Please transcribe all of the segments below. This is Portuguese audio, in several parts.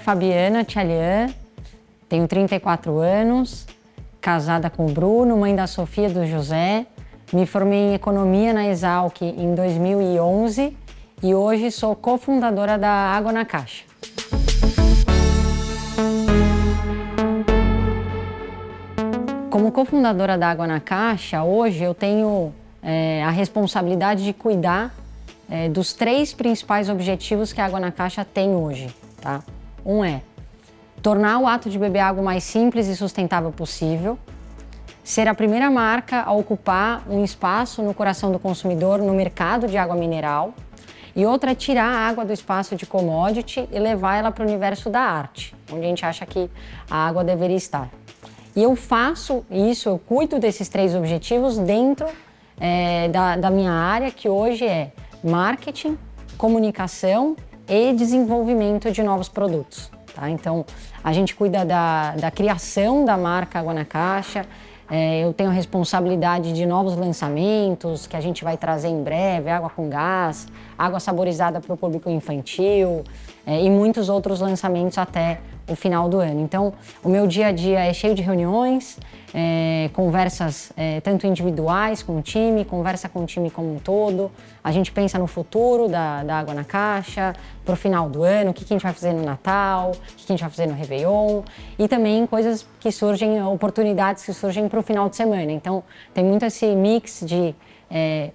Fabiana Tchalian, tenho 34 anos, casada com o Bruno, mãe da Sofia e do José. Me formei em economia na Exalc em 2011 e hoje sou cofundadora da Água na Caixa. Como cofundadora da Água na Caixa, hoje eu tenho é, a responsabilidade de cuidar é, dos três principais objetivos que a Água na Caixa tem hoje. Tá? Um é tornar o ato de beber água mais simples e sustentável possível, ser a primeira marca a ocupar um espaço no coração do consumidor no mercado de água mineral, e outra é tirar a água do espaço de commodity e levar ela para o universo da arte, onde a gente acha que a água deveria estar. E eu faço isso, eu cuido desses três objetivos dentro é, da, da minha área, que hoje é marketing, comunicação e desenvolvimento de novos produtos. Tá? Então, a gente cuida da, da criação da marca Água na Caixa, é, eu tenho a responsabilidade de novos lançamentos que a gente vai trazer em breve, água com gás, água saborizada para o público infantil é, e muitos outros lançamentos até o final do ano. Então, o meu dia a dia é cheio de reuniões, é, conversas é, tanto individuais com o time, conversa com o time como um todo. A gente pensa no futuro da, da água na caixa, para o final do ano, o que, que, a gente vai fazer no Natal, o que, que, a gente vai fazer no Réveillon e também coisas que surgem, oportunidades que surgem para o final de semana. Então, tem muito esse mix de é,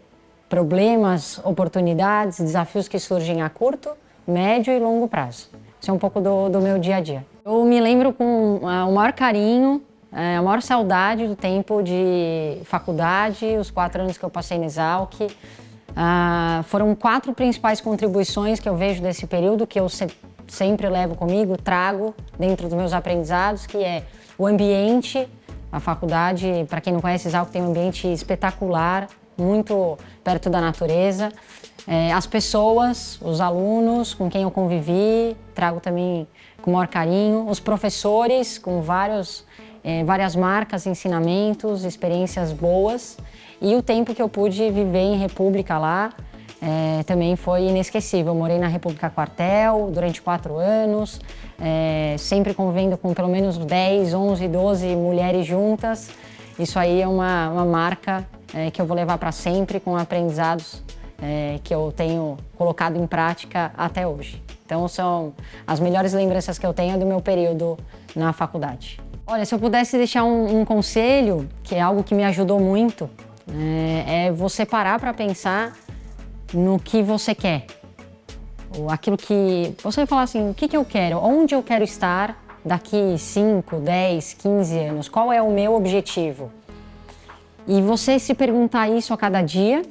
problemas, oportunidades, desafios que surgem a curto, médio e longo prazo. Isso é um pouco do, do meu dia a dia. Eu me lembro com uh, o maior carinho, uh, a maior saudade do tempo de faculdade, os quatro anos que eu passei na Exalc. Uh, foram quatro principais contribuições que eu vejo desse período, que eu se, sempre levo comigo, trago dentro dos meus aprendizados, que é o ambiente, a faculdade, para quem não conhece, Exalc tem um ambiente espetacular, muito perto da natureza. É, as pessoas, os alunos com quem eu convivi, trago também com o maior carinho. Os professores, com vários, é, várias marcas, ensinamentos, experiências boas. E o tempo que eu pude viver em República lá é, também foi inesquecível. Eu morei na República Quartel durante quatro anos, é, sempre convivendo com pelo menos 10, 11, 12 mulheres juntas. Isso aí é uma, uma marca é, que eu vou levar para sempre com aprendizados é, que eu tenho colocado em prática até hoje. Então são as melhores lembranças que eu tenho do meu período na faculdade. Olha, se eu pudesse deixar um, um conselho, que é algo que me ajudou muito, é, é você parar para pensar no que você quer. Aquilo que. Você falar assim: o que, que eu quero? Onde eu quero estar daqui 5, 10, 15 anos? Qual é o meu objetivo? E você se perguntar isso a cada dia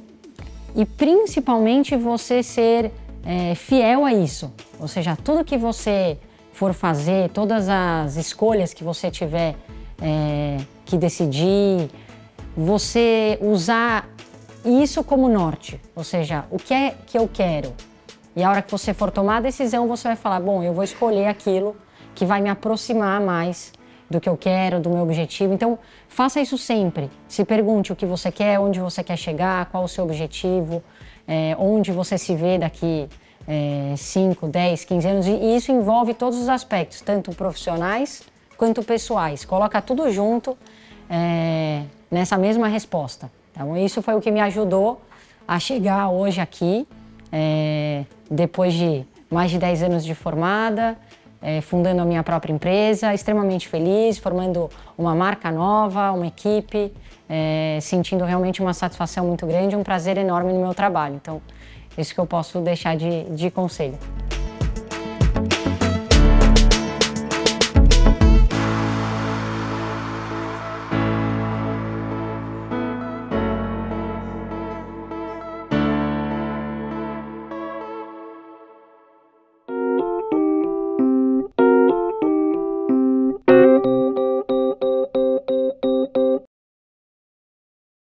e principalmente você ser é, fiel a isso. Ou seja, tudo que você for fazer, todas as escolhas que você tiver é, que decidir, você usar isso como norte. Ou seja, o que é que eu quero? E a hora que você for tomar a decisão, você vai falar: bom, eu vou escolher aquilo que vai me aproximar mais do que eu quero, do meu objetivo. Então, faça isso sempre. Se pergunte o que você quer, onde você quer chegar, qual o seu objetivo, é, onde você se vê daqui é, 5, 10, 15 anos. E isso envolve todos os aspectos, tanto profissionais quanto pessoais. Coloca tudo junto é, nessa mesma resposta. Então, isso foi o que me ajudou a chegar hoje aqui, é, depois de mais de 10 anos de formada, é, fundando a minha própria empresa, extremamente feliz, formando uma marca nova, uma equipe, é, sentindo realmente uma satisfação muito grande, um prazer enorme no meu trabalho. Então, isso que eu posso deixar de, de conselho.